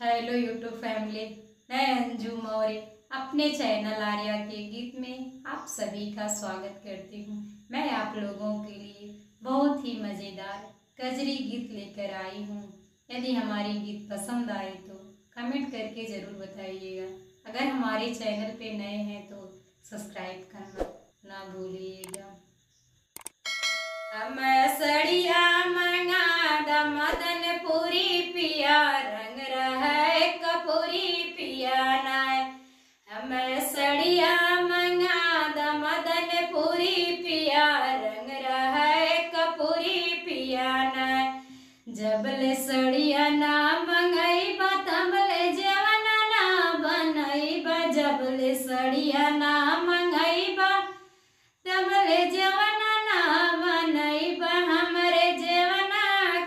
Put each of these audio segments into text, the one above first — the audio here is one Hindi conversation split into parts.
हेलो यूट्यूब फैमिली, मैं अंजू मौर्य, अपने चैनल आर्या के गीत में आप सभी का स्वागत करती हूँ। मैं आप लोगों के लिए बहुत ही मज़ेदार कजरी गीत लेकर आई हूँ। यदि हमारी गीत पसंद आए तो कमेंट करके ज़रूर बताइएगा। अगर हमारे चैनल पे नए हैं तो सब्सक्राइब करना ना भूलिएगा। हम सड़िया, मंगा द मदन पूरी पिया। जबले सड़िया ना मंगई तबले जवना ना बनई जबले सड़िया ना मंगई तबले जवना ना बनई हमरे जेवना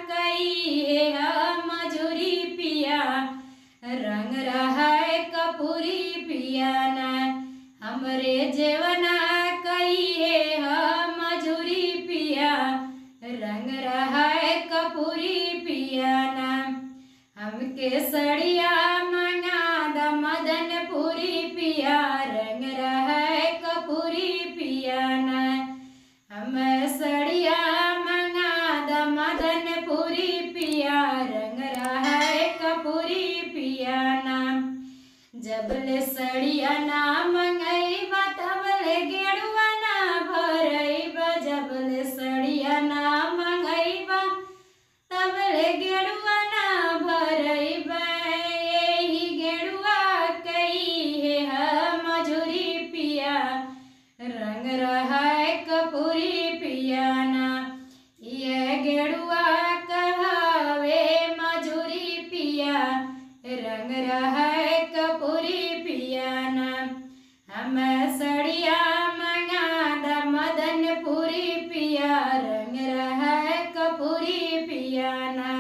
कई है मजूरी पिया, रंग रहा है कपूरी पिया ना। हमरे जेवना हमके सड़िया मंगा द मदन पिया, रंग रहा कपूरी पिया न। हम सड़िया मंगा द मदन पूरी पिया, रंग रहा कपूरी पिया न। जबल सड़िया ना कपूरी पिया ना ये गेड़ुआ कहावे मजूरी पिया। रंग रहा कपूरी पिया ना हम सड़िया मंगा द पिया। रंग रहा कपूरी पिया ना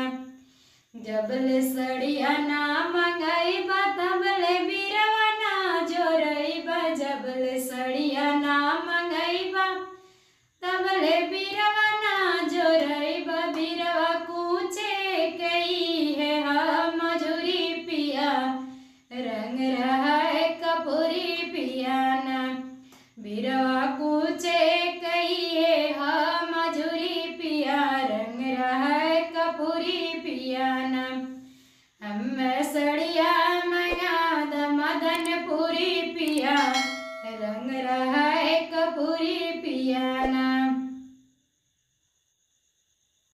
जबले सड़िया ना मंगाई तबले बीरवा भैरवा पूछे कहिए, हा मजूरी पिया रंग रहा कपूरी पिया नम। हम हम्म, सड़िया मया मयाद मदनपुरी पिया, रंग रहा कपूरी